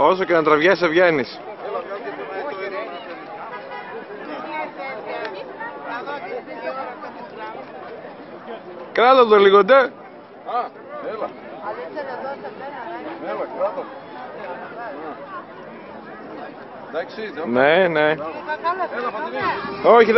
Όσο και να τραβιάσαι βγαίνεις. Κράτα το λίγο, ντε. Α, έλα. Έλα, κράτα. Εντάξει, Ναι, ναι. Έλα, Πατρίδη. Όχι, δεν